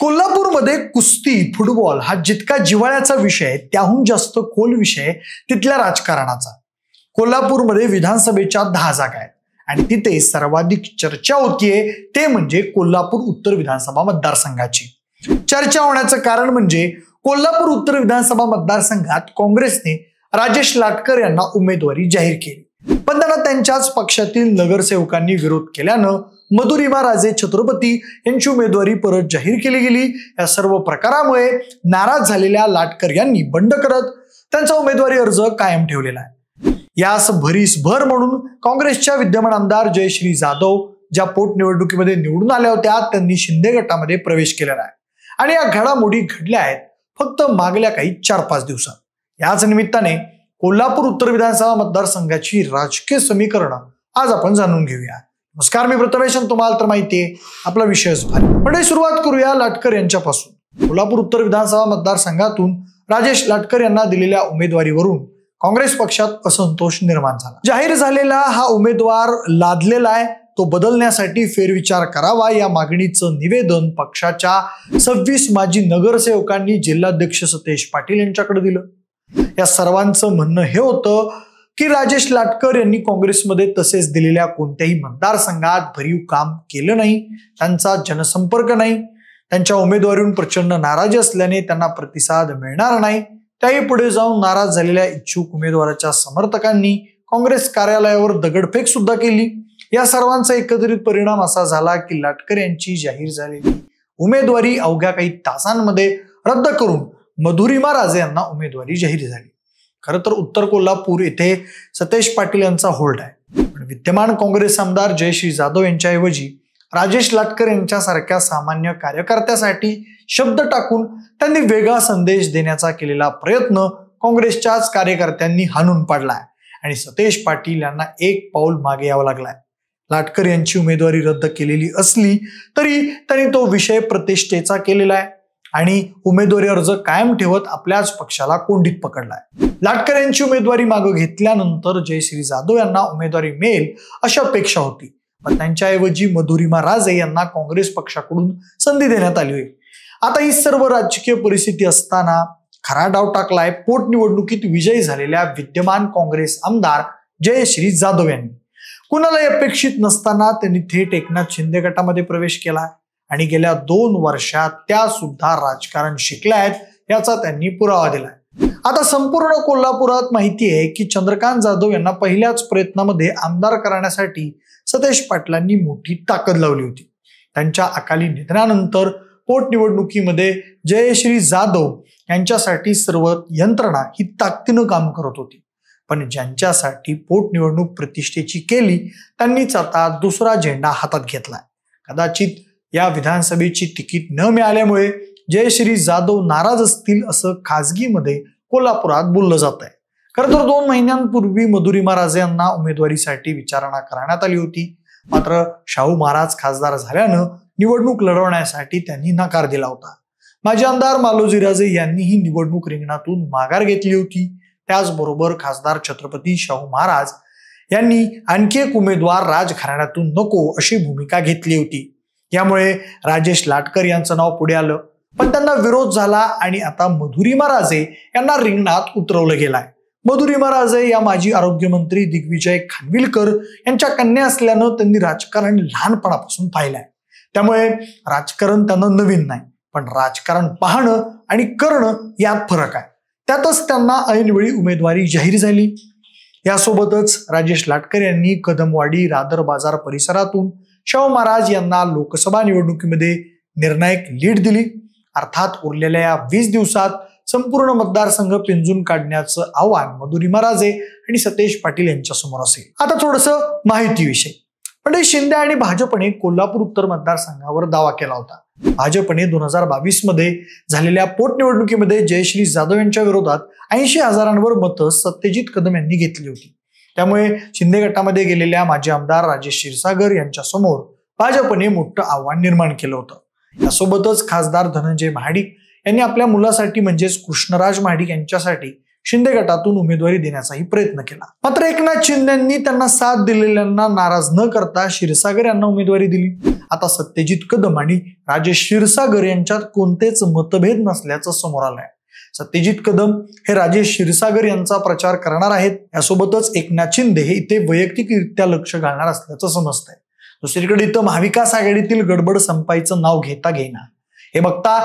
कोल्हापूरमध्ये कुस्ती फुटबॉल हा जितका जिव्हाळ्याचा विषय त्याहून जास्त खोल विषय तिथल्या राजकारणाचा. कोल्हापूरमध्ये विधानसभेच्या दहा जागा आहेत आणि तिथे सर्वाधिक चर्चा होतीये ते म्हणजे कोल्हापूर उत्तर विधानसभा मतदारसंघाची. चर्चा होण्याचं कारण म्हणजे कोल्हापूर उत्तर विधानसभा मतदारसंघात काँग्रेसने राजेश लाटकर यांना उमेदवारी जाहीर केली. पण त्यांना त्यांच्याच पक्षातील नगरसेवकांनी विरोध केल्यानं मधुरिमा राजे छत्रपती यांची उमेदवारी परत जाहीर केली गेली. या सर्व प्रकारामुळे नाराज झालेल्या लाटकर यांनी बंड करत त्यांचा उमेदवारी अर्ज कायम ठेवलेला आहे. यास भरीस भर म्हणून काँग्रेसच्या विद्यमान आमदार जयश्री जाधव ज्या पोटनिवडणुकीमध्ये निवडून आल्या होत्या त्यांनी शिंदे गटामध्ये प्रवेश केलेला आहे. आणि या घडामोडी घडल्या आहेत फक्त मागल्या काही चार पाच दिवसात. याच निमित्ताने कोल्हापूर उत्तर विधानसभा मतदारसंघाची राजकीय समीकरणं आज आपण जाणून घेऊया. नमस्कार मी प्रथमेश तुम्हाला तर माहिती आहे आपला विषयच भारी म्हणजे सुरुवात करूया लाटकर यांच्यापासून. कोल्हापूर उत्तर विधानसभा मतदारसंघातून राजेश लाटकर यांना दिलेल्या उमेदवारीवरून काँग्रेस पक्षात असंतोष निर्माण झाला. जाहीर झालेला हा उमेदवार लादलेला आहे तो बदलण्यासाठी फेरविचार करावा या मागणीचं निवेदन पक्षाच्या सव्वीस माजी नगरसेवकांनी जिल्हाध्यक्ष सतेश पाटील यांच्याकडे दिलं. या सर्वांचं म्हणणं हे होतं की राजेश लाटकर यांनी काँग्रेसमध्ये तसेच दिलेल्या कोणत्याही मतदारसंघात भरीव काम केलं नाही त्यांचा जनसंपर्क नाही त्यांच्या उमेदवारीहून प्रचंड नाराजी असल्याने त्यांना प्रतिसाद मिळणार नाही. त्याही पुढे जाऊन नाराज झालेल्या इच्छुक उमेदवाराच्या समर्थकांनी काँग्रेस कार्यालयावर दगडफेक सुद्धा केली. या सर्वांचा एकत्रित परिणाम असा झाला की लाटकर यांची जाहीर झालेली उमेदवारी अवघ्या काही तासांमध्ये रद्द करून मधुरिमा राजे यांना उमेदवारी जाहीर झाली. खरं तर उत्तर कोल्हापूर येथे सतेश पाटील यांचा होल्ड आहे. पण विद्यमान काँग्रेस आमदार जयश्री जाधव यांच्याऐवजी राजेश लाटकर यांच्यासारख्या सामान्य कार्यकर्त्यासाठी शब्द टाकून त्यांनी वेगळा संदेश देण्याचा केलेला प्रयत्न काँग्रेसच्याच कार्यकर्त्यांनी हाणून पाडलाय. आणि सतेश पाटील यांना एक पाऊल मागे यावं लागलाय. लाटकर यांची उमेदवारी रद्द केलेली असली तरी त्यांनी तो विषय प्रतिष्ठेचा केलेला आहे. आणि उमेदवारी अर्ज कायम ठेवत आपल्याच पक्षाला कोंडीत पकडलाय. लाटकर यांची उमेदवारी मागं घेतल्यानंतर जयश्री जाधव यांना उमेदवारी मिळेल अशी अपेक्षा होती. पण त्यांच्याऐवजी मधुरिमा राजे यांना काँग्रेस पक्षाकडून संधी देण्यात आली होती. आता ही सर्व राजकीय परिस्थिती असताना खरा डाव टाकलाय पोटनिवडणुकीत विजयी झालेल्या विद्यमान काँग्रेस आमदार जयश्री जाधव यांनी. कुणालाही अपेक्षित नसताना त्यांनी थेट एकनाथ शिंदे गटामध्ये प्रवेश केला आणि गेल्या दोन वर्षात त्या सुद्धा राजकारण शिकल्या आहेत याचा त्यांनी पुरावा दिलाय. आता संपूर्ण कोल्हापुरात माहिती आहे की चंद्रकांत जाधव यांना पहिल्याच प्रयत्नामध्ये आमदार करण्यासाठी सतेश पाटलांनी मोठी ताकद लावली होती. त्यांच्या अकाली निधनानंतर पोटनिवडणुकीमध्ये जयश्री जाधव यांच्यासाठी सर्व यंत्रणा ही ताकदीनं काम करत होती. पण ज्यांच्यासाठी पोटनिवडणूक प्रतिष्ठेची केली त्यांनीच आता दुसरा झेंडा हातात घेतलाय. कदाचित या विधानसभेची तिकीट न मिळाल्यामुळे जयश्री जाधव नाराज असतील असं खाजगीमध्ये कोल्हापुरात बोललं जात आहे. खरं तर दोन महिन्यांपूर्वी मधुरी महाराज यांना उमेदवारीसाठी विचारणा करण्यात आली होती. मात्र शाहू महाराज खासदार झाल्यानं निवडणूक लढवण्यासाठी त्यांनी नकार दिला होता. माजी आमदार मालोजीराजे यांनीही निवडणूक रिंगणातून माघार घेतली होती. त्याचबरोबर खासदार छत्रपती शाहू महाराज यांनी आणखी एक उमेदवार राजघराण्यातून नको अशी भूमिका घेतली होती. यामुळे राजेश लाटकर यांचं नाव पुढे आलं. पण त्यांना विरोध झाला आणि आता मधुरिमा राजे यांना रिंगणात उतरवलं गेलाय. मधुरिमा राजे या माजी आरोग्यमंत्री दिग्विजय खानविलकर यांच्या कन्या असल्यानं त्यांनी राजकारण लहानपणापासून पाहिलंय. त्यामुळे राजकारण त्यांना नवीन नाही पण राजकारण पाहणं आणि करणं यात फरक आहे. त्यातच त्यांना ऐनवेळी उमेदवारी जाहीर झाली. यासोबतच राजेश लाटकर यांनी कदमवाडी रादर बाजार परिसरातून शाहू महाराज यांना लोकसभा निवडणुकीमध्ये निर्णायक लीड दिली. अर्थात उरलेल्या या वीस दिवसात संपूर्ण मतदारसंघ पिंजून काढण्याचं आव्हान मधुरी महाराजे आणि सतेश पाटील यांच्या समोर असेल. आता थोडस माहितीविषयी. म्हणजे शिंदे आणि भाजपने कोल्हापूर उत्तर मतदारसंघावर दावा केला होता. भाजपने दोन हजार बावीसमध्ये झालेल्या पोटनिवडणुकीमध्ये जयश्री जाधव यांच्या विरोधात ऐंशी हजारांवर मतं सत्यजित कदम यांनी घेतली होती. त्यामुळे शिंदे गटामध्ये गेलेल्या माजी आमदार राजेश क्षीरसागर यांच्यासमोर भाजपने मोठं आव्हान निर्माण केलं होतं. यासोबतच खासदार धनंजय महाडिक यांनी आपल्या मुलासाठी म्हणजेच कृष्णराज महाडिक यांच्यासाठी शिंदे गटातून उमेदवारी देण्याचाही प्रयत्न केला. मात्र एकनाथ शिंदेंनी त्यांना साथ दिलेल्यांना नाराज न करता क्षीरसागर यांना उमेदवारी दिली. आता सत्यजित कदम आणि राजेश क्षीरसागर यांच्यात कोणतेच मतभेद नसल्याचं समोर आलंय. सत्यजित कदम हे राजेश क्षीरसागर यांचा प्रचार करणार आहेत. यासोबतच एकनाथ शिंदे हे इथे वैयक्तिकरित्या लक्ष घालणार असल्याचं समजतंय. दुसरीकडे इथं महाविकास आघाडीतील गडबड संपायचं नाव घेता घेणार हे बघता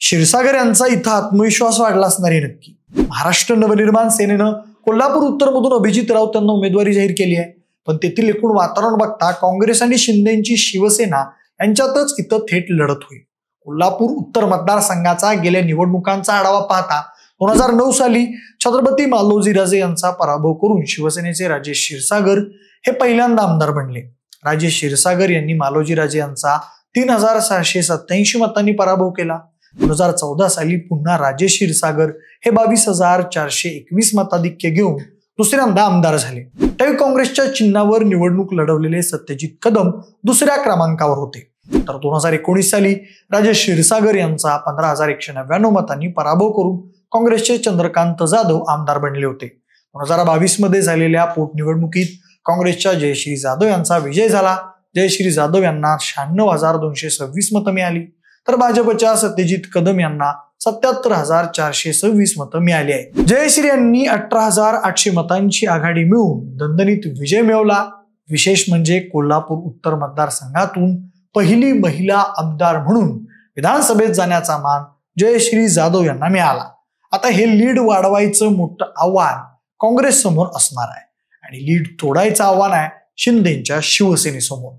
क्षीरसागर यांचा इथं आत्मविश्वास वाढला असणार आहे नक्की. महाराष्ट्र नवनिर्माण सेनेनं कोल्हापूर उत्तरमधून अभिजित राऊत यांना उमेदवारी जाहीर केली आहे. पण तेथील एकूण वातावरण बघता काँग्रेस आणि शिंदेची शिवसेना यांच्यातच इथं थेट लढत होईल. कोल्हापूर उत्तर मतदारसंघाचा गेल्या निवडणुकांचा आढावा पाहता दोन हजार नऊ साली छत्रपती मालोजीराजे यांचा पराभव करून शिवसेनेचे राजेश क्षीरसागर हे पहिल्यांदा आमदार बनले. राजेश क्षीरसागर यांनी मालोजीराजे यांचा तीन हजार सहाशे सत्याऐंशी मतांनी पराभव केला. दोन हजार चौदा साली पुन्हा राजेश क्षीरसागर हे बावीस हजार चारशे एकवीस मताधिक्य घेऊन दुसऱ्यांदा आमदार झाले. त्यावेळी काँग्रेसच्या चिन्हावर निवडणूक लढवलेले सत्यजित कदम दुसऱ्या क्रमांकावर होते. तर दोन हजार एकोणीस साली राजेश क्षीरसागर यांचा पंधरा हजार एकशे नव्याण्णव मतांनी पराभव करून काँग्रेसचे चंद्रकांत जाधव आमदार बनले होते. दोन हजार बावीसमध्ये झालेल्या पोटनिवडणुकीत काँग्रेसच्या जयश्री जाधव यांचा विजय झाला. जयश्री जाधव यांना शहाण्णव हजार दोनशे सव्वीस मतं मिळाली. तर भाजपच्या सत्यजित कदम यांना सत्याहत्तर हजार चारशे सव्वीस मतं मिळाली आहे जयश्री यांनी अठरा हजार आठशे मतांची आघाडी मिळवून दणदणीत विजय मिळवला. विशेष म्हणजे कोल्हापूर उत्तर मतदारसंघातून पहिली महिला आमदार म्हणून विधानसभेत जाण्याचा मान जयश्री जाधव यांना मिळाला. आता हे लीड वाढवायचं मोठं आव्हान काँग्रेस समोर असणार आहे. आणि लीड तोडायचं आव्हान आहे शिंदेच्या शिवसेनेसमोर.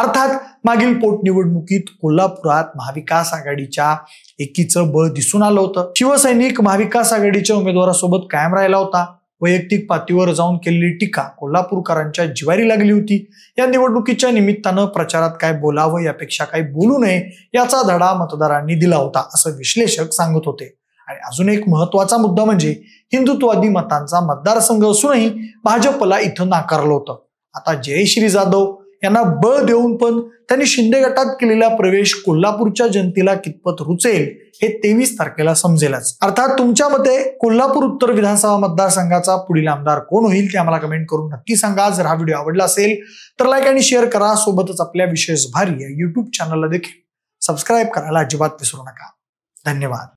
अर्थात मागील पोटनिवडणुकीत कोल्हापुरात महाविकास आघाडीच्या एकीचं बळ दिसून आलं होतं. शिवसैनिक महाविकास आघाडीच्या उमेदवारासोबत कायम राहिला होता. वैयक्तिक पातळीवर जाऊन केलेली टीका कोल्हापूरकरांच्या जिवारी लागली होती. या निवडणुकीच्या निमित्तानं प्रचारात काय बोलावं यापेक्षा काय बोलू नये याचा धडा मतदारांनी दिला होता असं विश्लेषक सांगत होते. आणि अजून एक महत्त्वाचा मुद्दा म्हणजे हिंदुत्ववादी मतांचा मतदारसंघ असूनही भाजपला इथं नाकारलं होतं. आता जयश्री जाधव यांना बळ देऊन पण त्यांनी शिंदे गटात केलेला प्रवेश कोल्हापूरच्या जनतेला कितपत रुचेल हे तेवीस तारखेला समजेलच. अर्थात तुमच्या मते कोल्हापूर उत्तर विधानसभा मतदारसंघाचा पुढील आमदार कोण होईल ते आम्हाला कमेंट करून नक्की सांगा. जर हा व्हिडिओ आवडला असेल तर लाईक आणि शेअर करा. सोबतच आपल्या विशेष भारी या युट्यूब चॅनलला देखील सबस्क्राईब करायला अजिबात विसरू नका. धन्यवाद.